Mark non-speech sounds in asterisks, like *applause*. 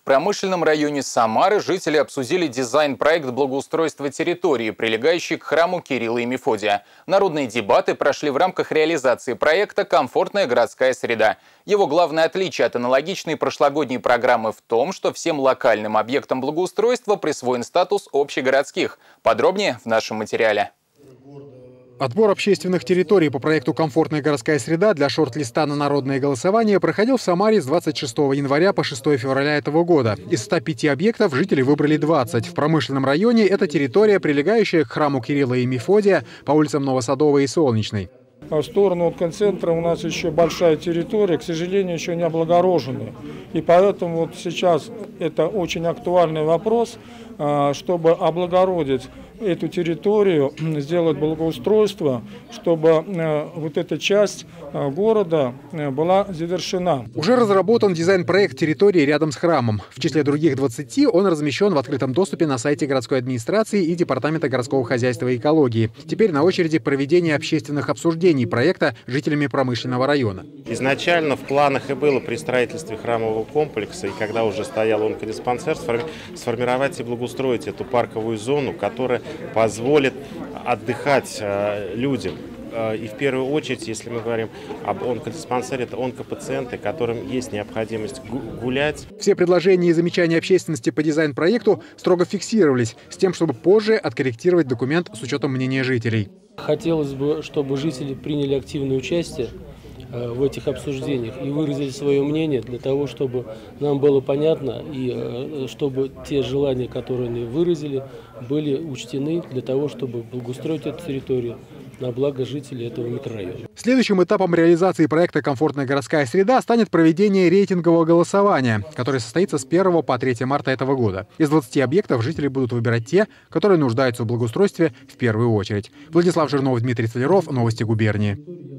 В промышленном районе Самары жители обсудили дизайн-проект благоустройства территории, прилегающей к храму Кирилла и Мефодия. Народные дебаты прошли в рамках реализации проекта «Комфортная городская среда». Его главное отличие от аналогичной прошлогодней программы в том, что всем локальным объектам благоустройства присвоен статус общегородских. Подробнее в нашем материале. Отбор общественных территорий по проекту «Комфортная городская среда» для шорт-листа на народное голосование проходил в Самаре с 26 января по 6 февраля этого года. Из 105 объектов жители выбрали 20. В промышленном районе это территория, прилегающая к храму Кирилла и Мефодия по улицам Новосадовой и Солнечной. А в сторону от концентра у нас еще большая территория, к сожалению, еще не облагороженная. И поэтому вот сейчас это очень актуальный вопрос, чтобы облагородить эту территорию, *clears throat* сделать благоустройство, чтобы э, вот эта часть э, города э, была завершена. Уже разработан дизайн-проект территории рядом с храмом. В числе других 20 он размещен в открытом доступе на сайте городской администрации и Департамента городского хозяйства и экологии. Теперь на очереди проведение общественных обсуждений проекта жителями промышленного района. Изначально в планах и было при строительстве храмового комплекса, и когда уже стоял онкодиспансер, сформировать и благоустроить эту парковую зону, которая позволит отдыхать э, людям. Э, и в первую очередь, если мы говорим об онкодиспансере, это онкопациенты, которым есть необходимость гулять. Все предложения и замечания общественности по дизайн-проекту строго фиксировались, с тем, чтобы позже откорректировать документ с учетом мнения жителей. Хотелось бы, чтобы жители приняли активное участие в этих обсуждениях и выразили свое мнение для того, чтобы нам было понятно и э, чтобы те желания, которые они выразили, были учтены для того, чтобы благоустроить эту территорию на благо жителей этого микрорайона. Следующим этапом реализации проекта «Комфортная городская среда» станет проведение рейтингового голосования, которое состоится с 1 по 3 марта этого года. Из 20 объектов жители будут выбирать те, которые нуждаются в благоустройстве в первую очередь. Владислав Жирнов, Дмитрий Столяров. Новости губернии.